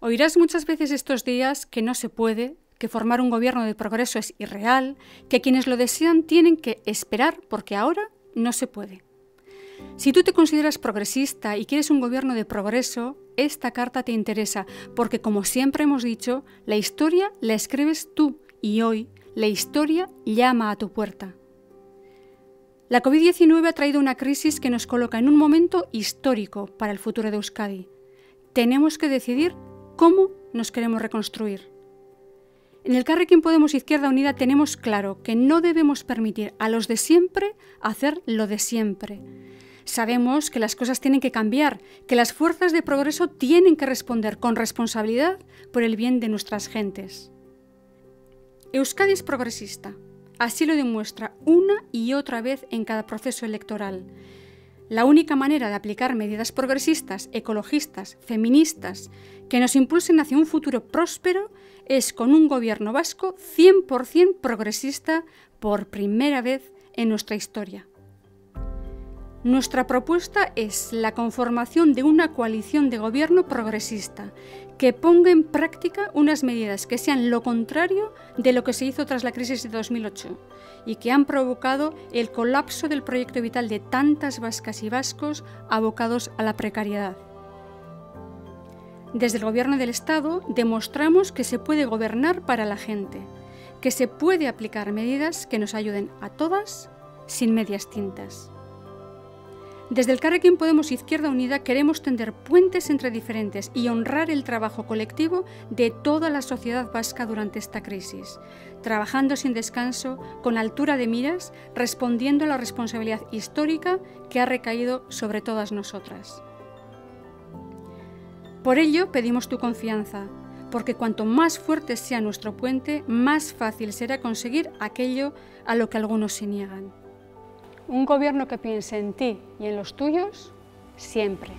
Oirás muchas veces estos días que no se puede, que formar un gobierno de progreso es irreal, que quienes lo desean tienen que esperar porque ahora no se puede. Si tú te consideras progresista y quieres un gobierno de progreso, esta carta te interesa, porque como siempre hemos dicho, la historia la escribes tú y hoy la historia llama a tu puerta. La COVID-19 ha traído una crisis que nos coloca en un momento histórico para el futuro de Euskadi. Tenemos que decidir cómo nos queremos reconstruir. En el Carrequín Podemos Izquierda Unida tenemos claro que no debemos permitir a los de siempre hacer lo de siempre. Sabemos que las cosas tienen que cambiar, que las fuerzas de progreso tienen que responder con responsabilidad por el bien de nuestras gentes. Euskadi es progresista, así lo demuestra una y otra vez en cada proceso electoral. La única manera de aplicar medidas progresistas, ecologistas, feministas, que nos impulsen hacia un futuro próspero es con un gobierno vasco 100% progresista por primera vez en nuestra historia. Nuestra propuesta es la conformación de una coalición de gobierno progresista que ponga en práctica unas medidas que sean lo contrario de lo que se hizo tras la crisis de 2008 y que han provocado el colapso del proyecto vital de tantas vascas y vascos abocados a la precariedad. Desde el Gobierno del Estado demostramos que se puede gobernar para la gente, que se puede aplicar medidas que nos ayuden a todas sin medias tintas. Desde el Carrequín Podemos Izquierda Unida queremos tender puentes entre diferentes y honrar el trabajo colectivo de toda la sociedad vasca durante esta crisis, trabajando sin descanso, con altura de miras, respondiendo a la responsabilidad histórica que ha recaído sobre todas nosotras. Por ello pedimos tu confianza, porque cuanto más fuerte sea nuestro puente, más fácil será conseguir aquello a lo que algunos se niegan. Un gobierno que piense en ti y en los tuyos siempre.